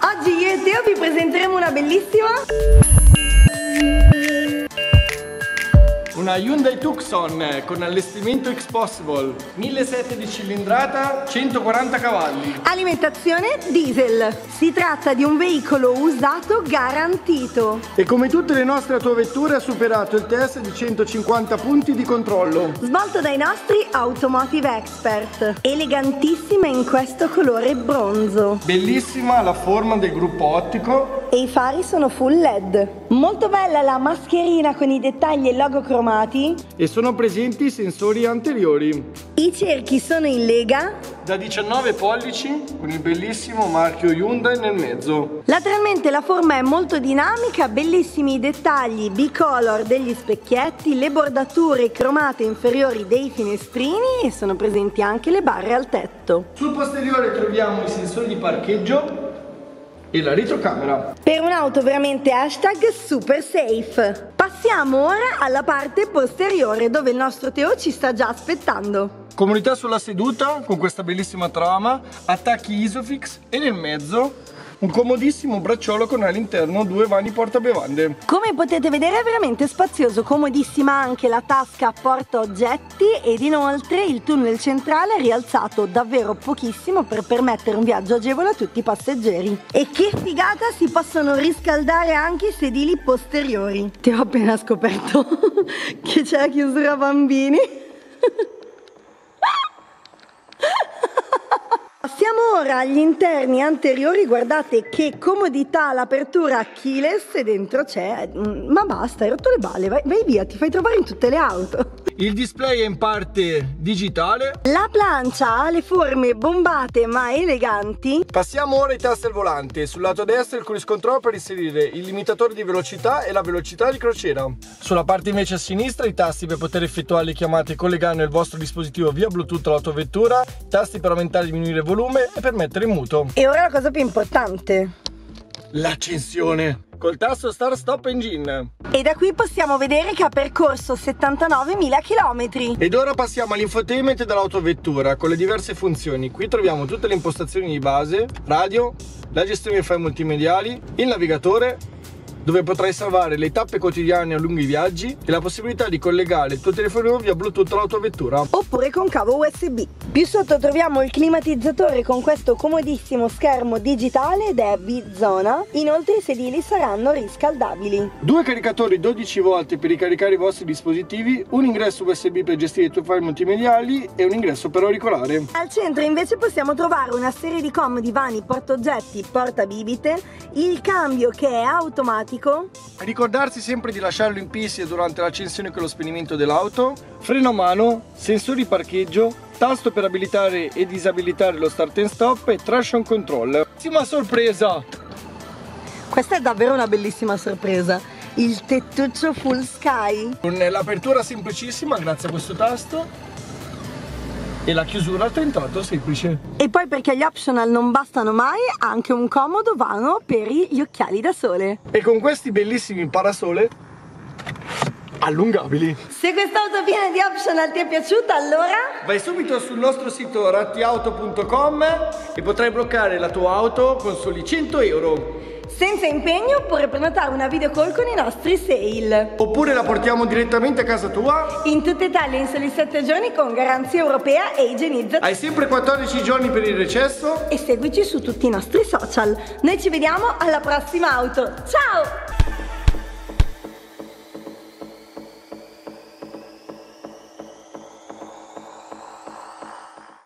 Oggi io e Teo vi presenteremo una bellissima Una Hyundai Tucson con allestimento X-Possible, 1.700 di cilindrata, 140 cavalli. alimentazione diesel. Si tratta di un veicolo usato garantito. E come tutte le nostre autovetture ha superato il test di 150 punti di controllo. Svolto dai nostri automotive expert. Elegantissima in questo colore bronzo. Bellissima la forma del gruppo ottico. E i fari sono full LED. Molto bella la mascherina con i dettagli e logo cromati. E sono presenti sensori anteriori. I cerchi sono in lega. Da 19 pollici con il bellissimo marchio Hyundai nel mezzo. Lateralmente la forma è molto dinamica, bellissimi i dettagli bicolor degli specchietti, le bordature cromate inferiori dei finestrini e sono presenti anche le barre al tetto. Sul posteriore troviamo i sensori di parcheggio e la retrocamera. Per un'auto veramente hashtag super safe. Passiamo ora alla parte posteriore dove il nostro Teo ci sta già aspettando. Comodità sulla seduta con questa bellissima trama, attacchi Isofix e nel mezzo un comodissimo bracciolo con all'interno due vani portabevande. Come potete vedere è veramente spazioso, comodissima anche la tasca porta oggetti ed inoltre il tunnel centrale è rialzato davvero pochissimo per permettere un viaggio agevole a tutti i passeggeri. E che figata si possono riscaldare anche i sedili posteriori. Ti ho appena scoperto che c'è la chiusura bambini. Passiamo ora agli interni anteriori, guardate che comodità l'apertura keyless e dentro c'è... mm, Ma basta, hai rotto le balle, vai, vai via, ti fai trovare in tutte le auto. Il display è in parte digitale. La plancia ha le forme bombate ma eleganti. Passiamo ora ai tasti al volante. Sul lato destro il cruise control per inserire il limitatore di velocità e la velocità di crociera. Sulla parte invece a sinistra i tasti per poter effettuare le chiamate collegando il vostro dispositivo via Bluetooth all'autovettura, tasti per aumentare e diminuire il volume e per mettere in muto. E ora la cosa più importante. L'accensione. Col tasto Start Stop Engine. E da qui possiamo vedere che ha percorso 79.000 km. Ed ora passiamo all'infotainment dell'autovettura con le diverse funzioni. Qui troviamo tutte le impostazioni di base, radio, la gestione dei file multimediali, il navigatore dove potrai salvare le tappe quotidiane a lunghi viaggi e la possibilità di collegare il tuo telefonino via Bluetooth all'autovettura. Oppure con cavo USB. Più sotto troviamo il climatizzatore con questo comodissimo schermo digitale ed è B-zona. Inoltre i sedili saranno riscaldabili. Due caricatori 12 volt per ricaricare i vostri dispositivi, un ingresso USB per gestire i tuoi file multimediali e un ingresso per auricolare. Al centro invece possiamo trovare una serie di comodi vani portaoggetti, portabibite, il cambio che è automatico, Ricordarsi sempre di lasciarlo in pista durante l'accensione con lo spegnimento dell'auto, freno a mano, sensori parcheggio, tasto per abilitare e disabilitare lo start and stop e traction control. Ultima sorpresa! questa è davvero una bellissima sorpresa, il tettuccio full sky. Con l'apertura semplicissima grazie a questo tasto e la chiusura al tentato semplice. E poi perché gli optional non bastano mai, anche un comodo vano per gli occhiali da sole. E con questi bellissimi parasole allungabili. Se quest'auto piena di optional ti è piaciuta, allora Vai subito sul nostro sito rattiauto.com e potrai bloccare la tua auto con soli 100 euro. Senza impegno oppure prenotare una video call con i nostri sale. Oppure la portiamo direttamente a casa tua. In tutta Italia in soli 7 giorni con garanzia europea e igienizzazione. Hai sempre 14 giorni per il recesso. E seguici su tutti i nostri social. Noi ci vediamo alla prossima auto. Ciao!